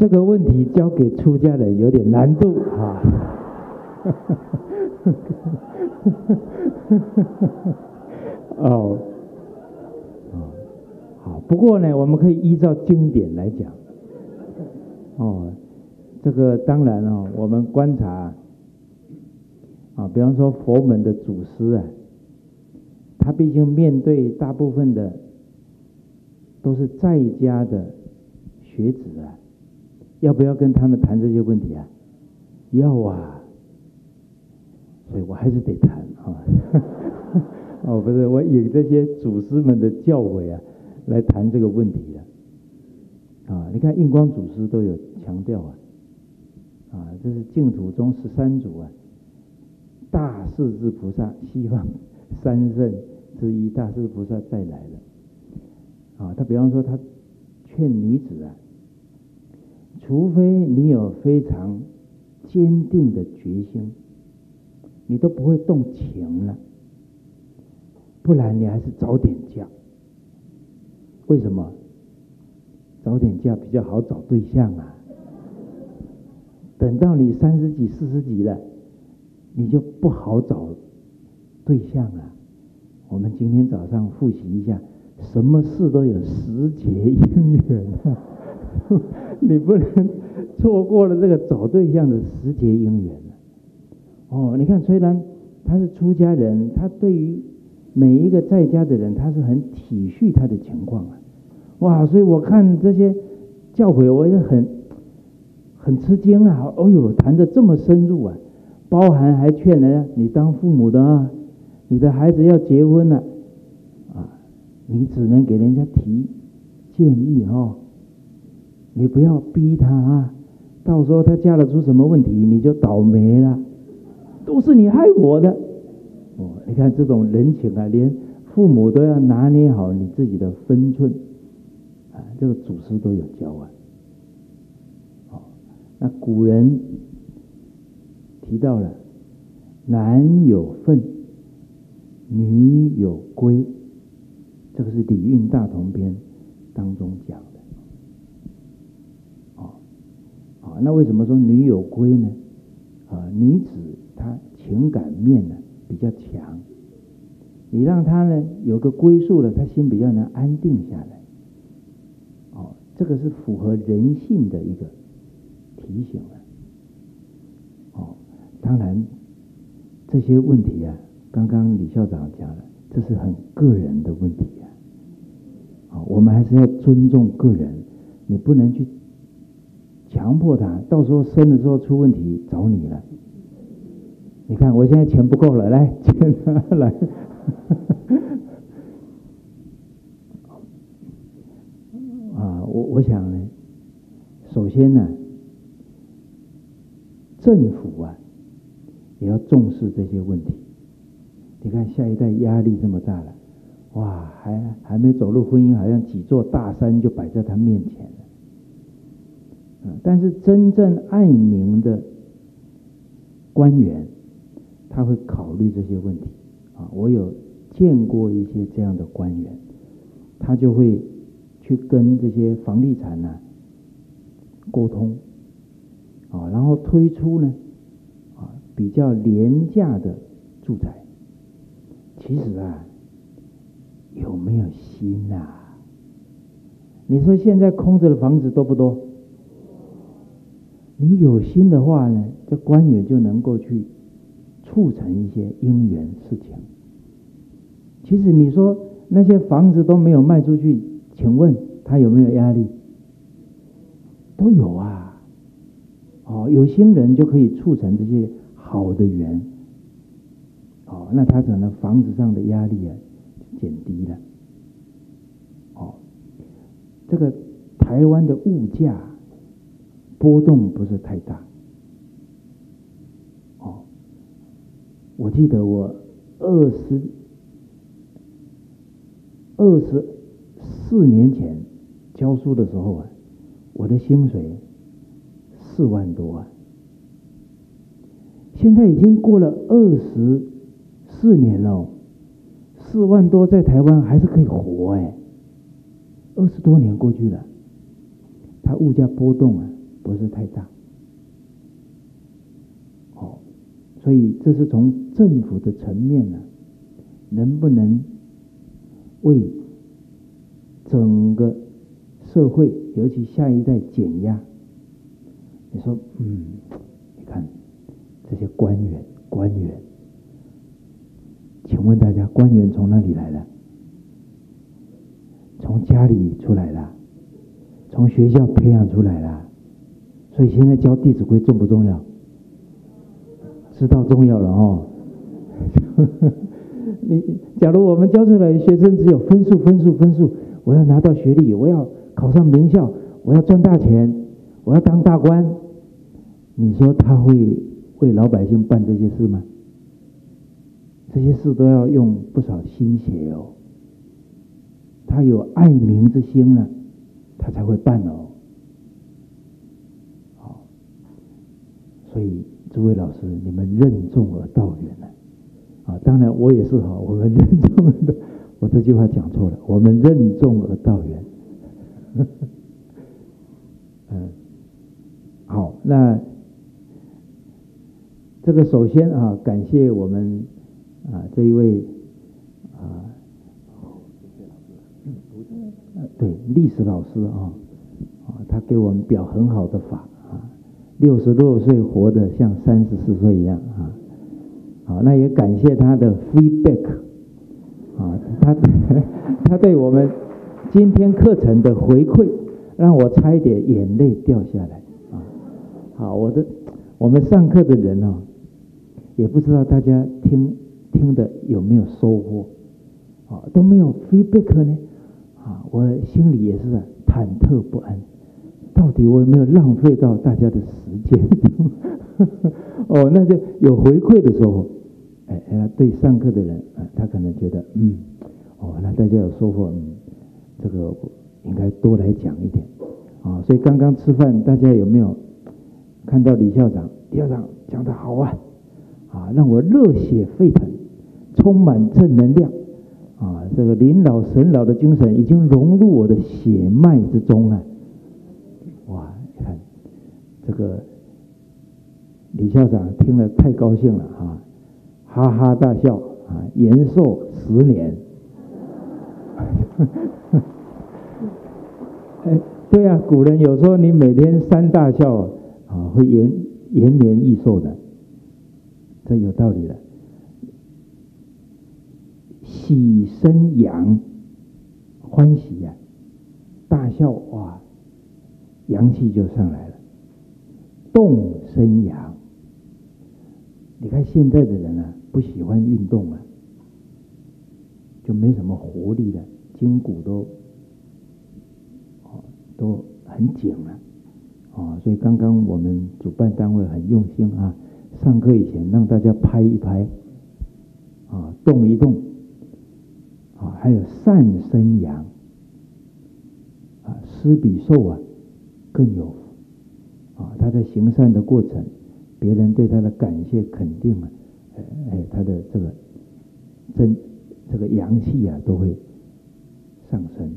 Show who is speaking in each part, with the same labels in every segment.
Speaker 1: 这个问题交给出家人有点难度啊。哦，好，不过呢，我们可以依照经典来讲。哦，这个当然哦，我们观察啊，比方说佛门的祖师啊，他毕竟面对大部分的都是在家的学子啊，要不要跟他们谈这些问题啊？要啊，所以我还是得谈啊。哦，不是，我以这些祖师们的教诲啊，来谈这个问题的。啊，你看印光祖师都有。强调啊，啊，这是净土宗十三祖啊，大势至菩萨，希望三圣之一大势至菩萨再来了。啊，他比方说，他劝女子啊，除非你有非常坚定的决心，你都不会动情了，不然你还是早点嫁。为什么？早点嫁比较好找对象啊。等到你三十几、四十几了，你就不好找对象了。我们今天早上复习一下，什么事都有时节因缘，你不能错过了这个找对象的时节因缘哦，你看，虽然他是出家人，他对于每一个在家的人，他是很体恤他的情况啊。哇，所以我看这些教诲，我也很。很吃惊啊！哦呦，谈的这么深入啊，包含还劝人你当父母的啊，你的孩子要结婚了啊，你只能给人家提建议哦，你不要逼他啊，到时候他嫁了出什么问题，你就倒霉了，都是你害我的。哦，你看这种人情啊，连父母都要拿捏好你自己的分寸啊，这个祖师都有教啊。那古人提到了男有分，女有归，这个是《礼运大同篇》当中讲的。哦，那为什么说女有归呢？啊，女子她情感面呢比较强，你让她呢有个归宿了，她心比较能安定下来。哦，这个是符合人性的一个。提醒了，哦，当然这些问题啊，刚刚李校长讲了，这是很个人的问题啊，啊，我们还是要尊重个人，你不能去强迫他，到时候生的时候出问题找你了。你看我现在钱不够了，来，钱来，啊，我我想呢，首先呢。政府啊，也要重视这些问题。你看下一代压力这么大了，哇，还还没走入婚姻，好像几座大山就摆在他面前了。嗯，但是真正爱民的官员，他会考虑这些问题啊。我有见过一些这样的官员，他就会去跟这些房地产呢沟通。啊，然后推出呢，啊，比较廉价的住宅。其实啊，有没有心呐？你说现在空着的房子多不多？你有心的话呢，这官员就能够去促成一些姻缘事情。其实你说那些房子都没有卖出去，请问他有没有压力？都有啊。哦，有心人就可以促成这些好的缘，哦，那他可能房子上的压力啊减低了，哦，这个台湾的物价波动不是太大，哦，我记得我二十二十四年前教书的时候啊，我的薪水。四万多啊！现在已经过了二十四年了，四万多在台湾还是可以活哎。二十多年过去了，它物价波动啊不是太大。哦，所以这是从政府的层面呢，能不能为整个社会，尤其下一代减压？你说，嗯，你看这些官员，官员，请问大家，官员从哪里来的？从家里出来的，从学校培养出来的，所以现在教《弟子规》重不重要？知道重要了哦。你假如我们教出来的学生只有分数、分数、分数，我要拿到学历，我要考上名校，我要赚大钱，我要当大官，你说他会为老百姓办这些事吗？这些事都要用不少心血哦。他有爱民之心了，他才会办哦。好，所以诸位老师，你们任重而道远呢啊！当然我也是哈，我们任重的，我这句话讲错了，我们任重而道远。嗯，好，那这个首先啊，感谢我们啊这一位啊。对历史老师啊，啊，他给我们表很好的法，六十六岁活得像三十四岁一样啊，好，那也感谢他的 feedback 啊，他 他对我们今天课程的回馈，让我差一点眼泪掉下来啊，好，我的我们上课的人呢，也不知道大家听听的有没有收获啊，都没有 feedback 呢。啊，我心里也是忐忑不安，到底我有没有浪费到大家的时间？哦，那就有回馈的时候，哎哎，对上课的人啊，他可能觉得，嗯，哦，那大家有收获，嗯，这个应该多来讲一点啊。所以刚刚吃饭，大家有没有看到李校长？李校长讲的好啊，啊，让我热血沸腾，充满正能量。啊，这个临老神老的精神已经融入我的血脉之中了。这个李校长听了太高兴了啊，哈哈大笑啊，延寿十年。哎，对呀，古人有时候你每天三大笑啊，会延延年益寿的，这有道理的。喜生阳，欢喜呀，大笑哇，阳气就上来了。动生阳，你看现在的人啊，不喜欢运动啊，就没什么活力了，筋骨都哦都很紧了，哦，所以刚刚我们主办单位很用心啊，上课以前让大家拍一拍，啊，动一动。啊，还有善生阳，啊，施比受啊更有，啊，他在行善的过程，别人对他的感谢肯定啊，哎，他的这个真这个阳气啊都会上升，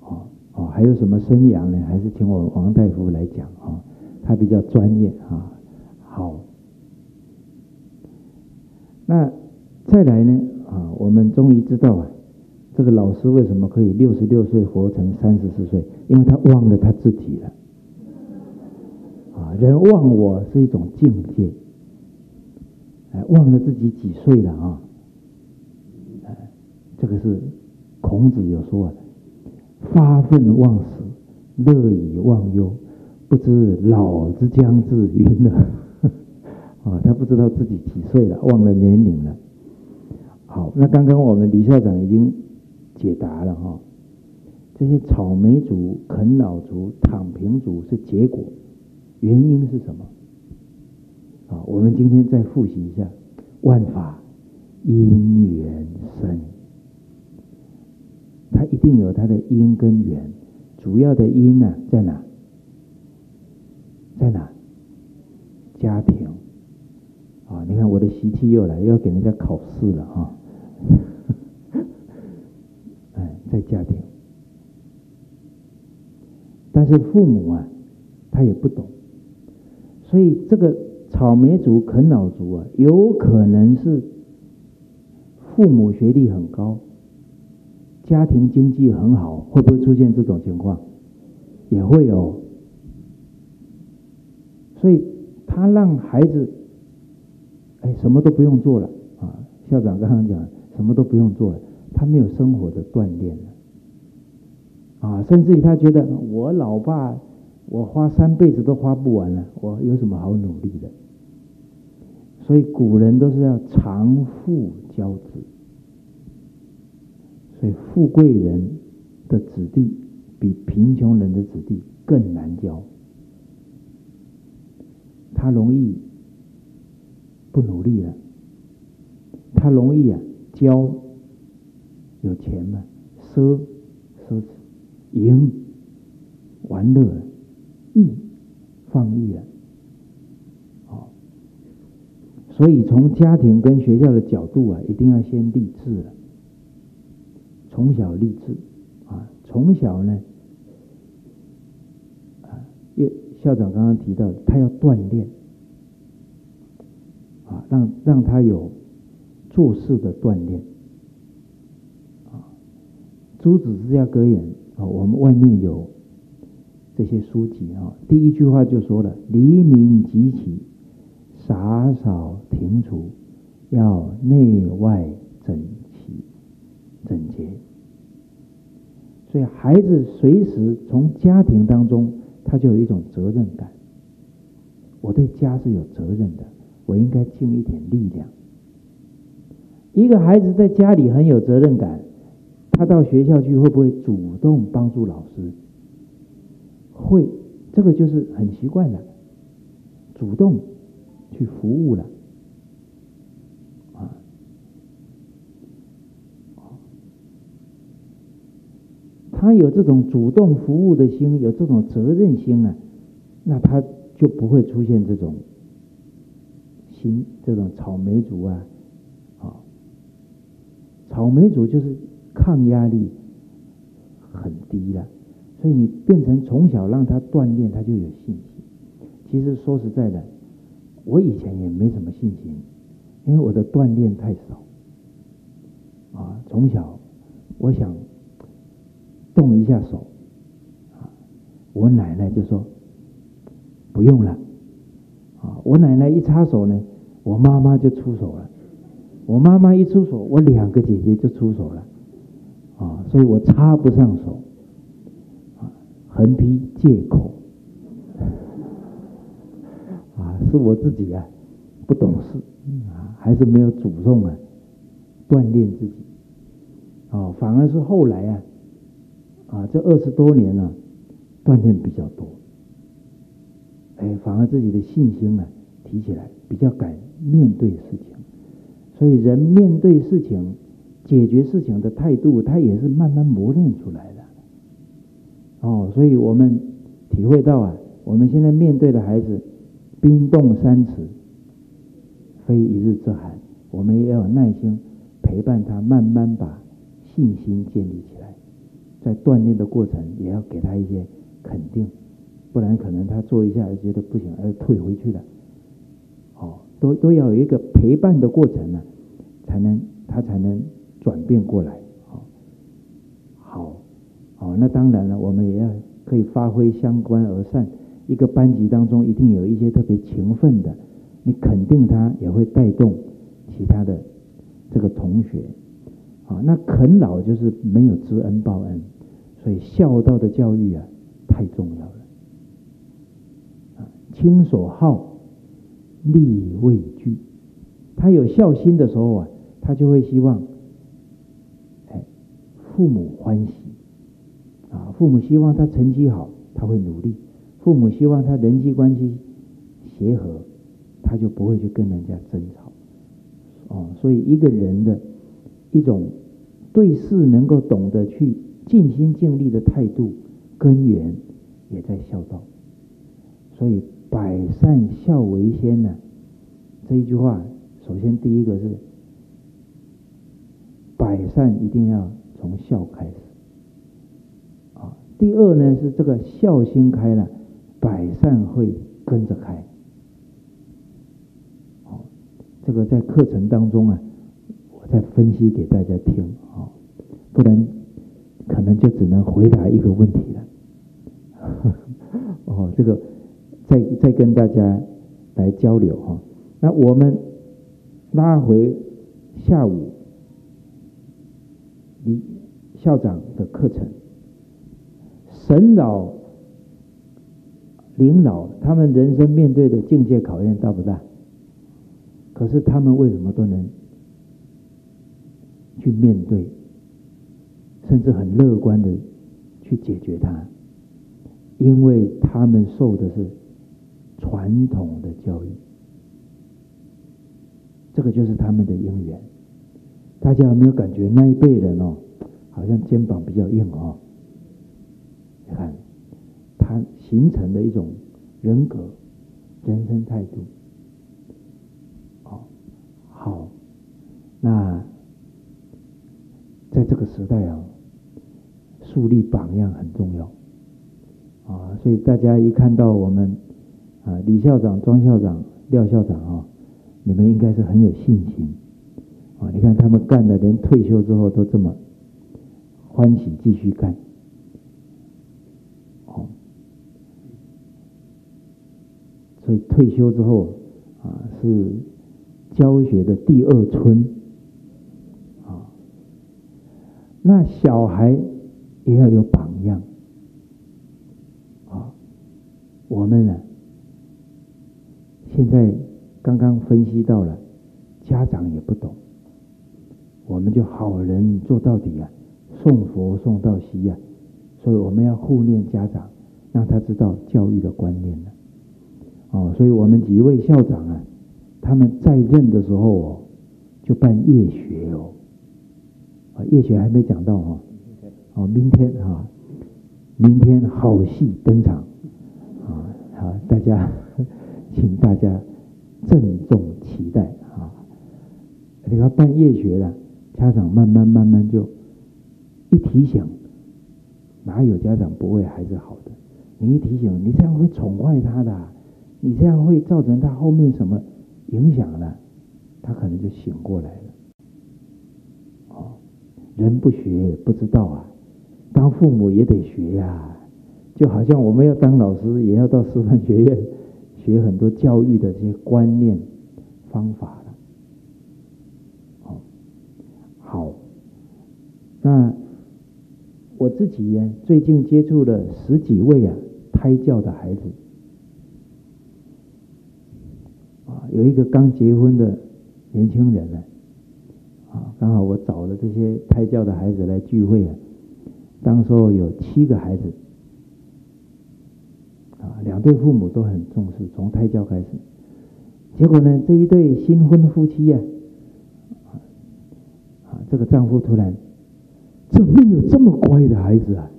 Speaker 1: 哦哦，还有什么生阳呢？还是请我王大夫来讲啊，他比较专业啊。好，那再来呢？啊，我们终于知道啊，这个老师为什么可以六十六岁活成三十四岁？因为他忘了他自己了。人忘我是一种境界，哎，忘了自己几岁了啊？哎，这个是孔子有说啊，发愤忘死，乐以忘忧，不知老之将至云了。啊，他不知道自己几岁了，忘了年龄了。好，那刚刚我们李校长已经解答了哈，这些草莓族、啃老族、躺平族是结果，原因是什么？啊，我们今天再复习一下，万法因缘生，它一定有它的因跟缘，主要的因呢在哪？在哪？家庭。啊，你看我的习气又来，又要给人家考试了啊！哎，在家庭，但是父母啊，他也不懂，所以这个草莓族、啃老族啊，有可能是父母学历很高，家庭经济很好，会不会出现这种情况？也会哦。所以他让孩子，哎，什么都不用做了啊！校长刚刚讲，什么都不用做了，他没有生活的锻炼了。啊，甚至于他觉得我老爸，我花三辈子都花不完了，我有什么好努力的？所以古人都是要长富教子，所以富贵人的子弟比贫穷人的子弟更难教，他容易不努力了，他容易啊教有钱嘛，奢奢侈。淫、玩乐、义、放义了，好，所以从家庭跟学校的角度啊，一定要先立志了，从小立志啊，从小呢，啊，校长刚刚提到，他要锻炼，啊，让让他有做事的锻炼，啊，诸子之家格言。啊，我们外面有这些书籍啊。第一句话就说了：“黎明即起，洒扫庭除，要内外整齐整洁。”所以，孩子随时从家庭当中，他就有一种责任感。我对家是有责任的，我应该尽一点力量。一个孩子在家里很有责任感。他到学校去会不会主动帮助老师？会，这个就是很习惯的，主动去服务了，啊，他有这种主动服务的心，有这种责任心啊，那他就不会出现这种心，这种草莓族啊，啊，草莓族就是。抗压力很低了，所以你变成从小让他锻炼，他就有信心。其实说实在的，我以前也没什么信心，因为我的锻炼太少。啊，从小我想动一下手，啊，我奶奶就说不用了。啊，我奶奶一插手呢，我妈妈就出手了。我妈妈一出手，我两个姐姐就出手了。啊，所以我插不上手，横批借口，啊，是我自己啊，不懂事，啊，还是没有主动啊，锻炼自己，啊，反而是后来啊，啊，这二十多年了，锻炼比较多，哎，反而自己的信心啊提起来，比较敢面对事情，所以人面对事情。解决事情的态度，他也是慢慢磨练出来的。哦，所以我们体会到啊，我们现在面对的孩子，冰冻三尺，非一日之寒。我们也要耐心陪伴他，慢慢把信心建立起来。在锻炼的过程，也要给他一些肯定，不然可能他做一下就觉得不行，而退回去了。哦，都都要有一个陪伴的过程呢，才能他才能。转变过来，好，好，好，那当然了，我们也要可以发挥相关而善。一个班级当中一定有一些特别勤奋的，你肯定他也会带动其他的这个同学。啊，那啃老就是没有知恩报恩，所以孝道的教育啊太重要了。啊，亲所好，力未惧。他有孝心的时候啊，他就会希望。哎父母欢喜！父母希望他成绩好，他会努力；父母希望他人际关系协和，他就不会去跟人家争吵。哦，所以一个人的一种对事能够懂得去尽心尽力的态度，根源也在孝道。所以百善孝为先呢，这一句话，首先第一个是百善一定要。从孝开始，第二呢是这个孝心开了，百善会跟着开。好，这个在课程当中啊，我再分析给大家听啊，不然可能就只能回答一个问题了。哦，这个再再跟大家来交流哈。那我们拉回下午李校长的课程。神老、灵老，他们人生面对的境界考验大不大？可是他们为什么都能去面对，甚至很乐观的去解决它？因为他们受的是传统的教育，这个就是他们的因缘。大家有没有感觉那一辈人哦，好像肩膀比较硬哦？你看，他形成的一种人格、人生态度。哦，好，那在这个时代啊，树立榜样很重要。啊，所以大家一看到我们啊，李校长、庄校长、廖校长啊，你们应该是很有信心。啊，你看他们干的，连退休之后都这么欢喜继续干。所以退休之后啊，是教学的第二春啊。那小孩也要有榜样啊。我们呢，现在刚刚分析到了，家长也不懂，我们就好人做到底啊，送佛送到西啊。所以我们要护念家长，让他知道教育的观念呢。哦，所以我们几位校长啊，他们在任的时候哦，就办夜学哦，啊，夜学还没讲到哈，哦，明天哈，明天好戏登场，啊，好，大家，请大家郑重期待啊！你看办夜学了，家长慢慢慢慢就一提醒，哪有家长不为孩子好的？你一提醒，你这样会宠坏他的。你这样会造成他后面什么影响呢？他可能就醒过来了。哦，人不学不知道啊，当父母也得学呀。就好像我们要当老师，也要到师范学院学很多教育的这些观念方法了。哦，好，那我自己呢，最近接触了十几位啊胎教的孩子。有一个刚结婚的年轻人呢，啊，刚好我找了这些胎教的孩子来聚会啊。当时候有七个孩子，啊，两对父母都很重视，从胎教开始。结果呢，这一对新婚夫妻呀，啊，这个丈夫突然，怎么有这么乖的孩子啊？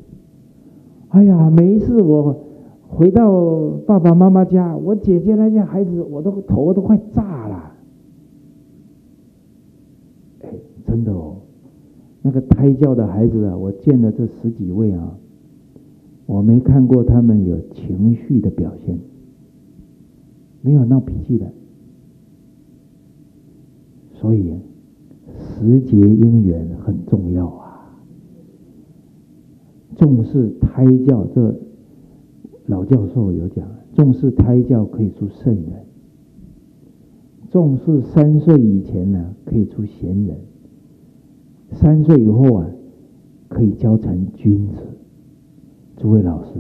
Speaker 1: 哎呀，每一次我。回到爸爸妈妈家，我姐姐那些孩子，我都头都快炸了。哎，真的哦，那个胎教的孩子啊，我见了这十几位啊，我没看过他们有情绪的表现，没有闹脾气的。所以，时节因缘很重要啊，重视胎教这。老教授有讲，重视胎教可以出圣人，重视三岁以前呢可以出贤人，三岁以后啊可以教成君子。诸位老师，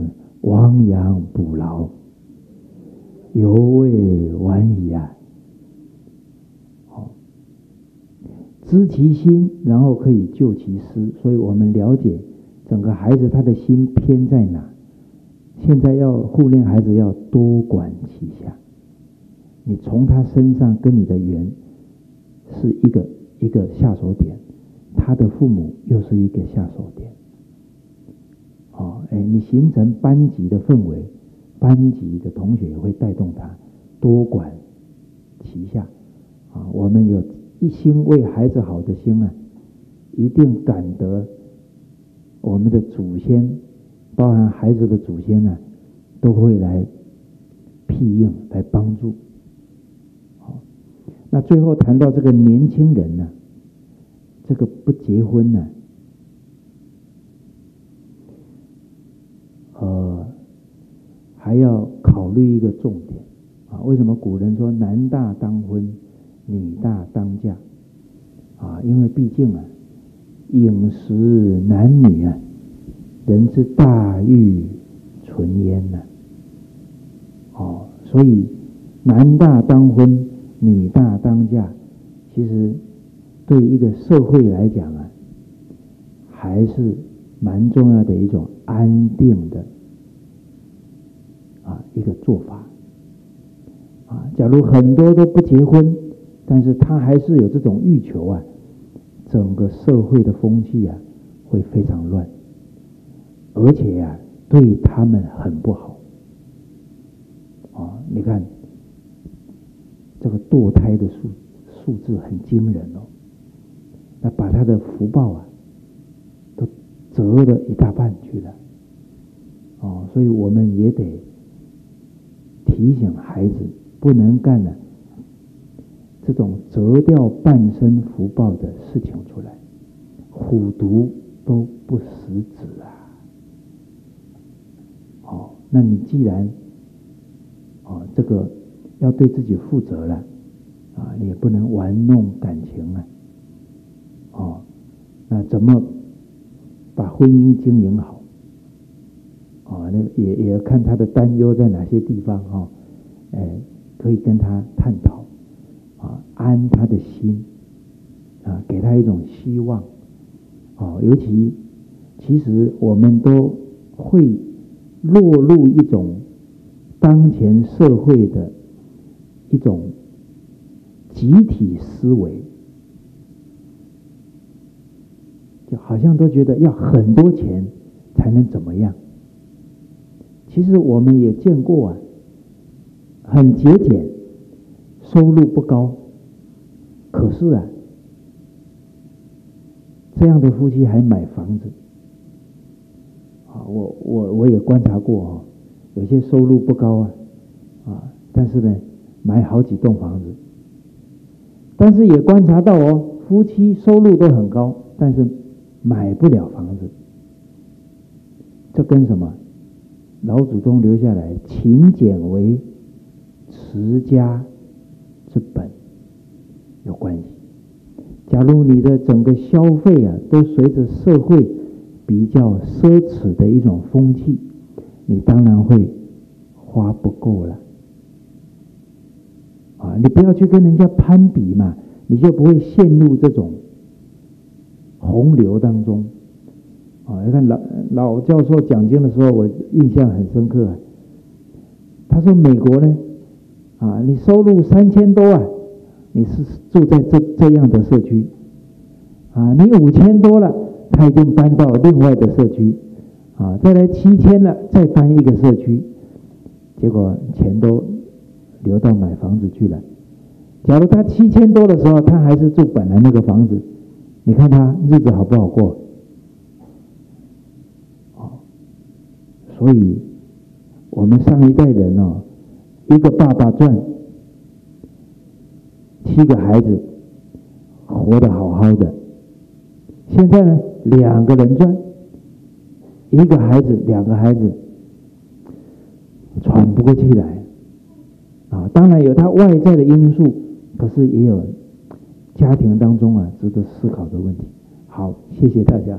Speaker 1: 亡羊补牢，犹未晚矣啊！好，知其心，然后可以救其失。所以我们了解整个孩子他的心偏在哪。现在要护念孩子，要多管齐下。你从他身上跟你的缘是一个一个下手点，他的父母又是一个下手点。哦，哎，你形成班级的氛围，班级的同学也会带动他多管齐下。啊，我们有一心为孩子好的心啊，一定感得我们的祖先。包含孩子的祖先呢，都会来庇应、来帮助。好，那最后谈到这个年轻人呢，这个不结婚呢，呃，还要考虑一个重点啊。为什么古人说男大当婚，女大当嫁？啊，因为毕竟啊，饮食男女啊，人之大欲存焉呐。哦，所以男大当婚，女大当嫁，其实对一个社会来讲啊，还是蛮重要的一种安定的啊一个做法。啊，假如很多都不结婚，但是他还是有这种欲求啊。整个社会的风气啊，会非常乱，而且呀，对他们很不好。啊，你看这个堕胎的数数字很惊人哦，那把他的福报啊，都折了一大半去了。哦，所以我们也得提醒孩子，不能干了。这种折掉半生福报的事情出来，虎毒都不食子啊！那你既然哦，这个要对自己负责了啊，也不能玩弄感情啊！哦，那怎么把婚姻经营好？哦，那也也要看他的担忧在哪些地方哈？哎，可以跟他探讨。啊，安他的心，啊，给他一种希望，啊，尤其其实我们都会落入一种当前社会的一种集体思维，就好像都觉得要很多钱才能怎么样。其实我们也见过啊，很节俭。收入不高，可是啊，这样的夫妻还买房子！我我我也观察过哦，有些收入不高啊，啊，但是呢，买好几栋房子。但是也观察到哦，夫妻收入都很高，但是买不了房子。这跟什么？老祖宗留下来勤俭为持家。之本有关系。假如你的整个消费啊，都随着社会比较奢侈的一种风气，你当然会花不够了。啊，你不要去跟人家攀比嘛，你就不会陷入这种洪流当中。啊，你看老老教授讲经的时候，我印象很深刻。他说美国呢？啊，你收入三千多万，你是住在这这样的社区，啊，你五千多了，他已经搬到另外的社区，啊，再来七千了，再搬一个社区，结果钱都流到买房子去了。假如他七千多的时候，他还是住本来那个房子，你看他日子好不好过？好，所以我们上一代人哦。一个爸爸赚七个孩子，活得好好的。现在呢，两个人转一个孩子，两个孩子喘不过气来啊！当然有他外在的因素，可是也有家庭当中啊值得思考的问题。好，谢谢大家。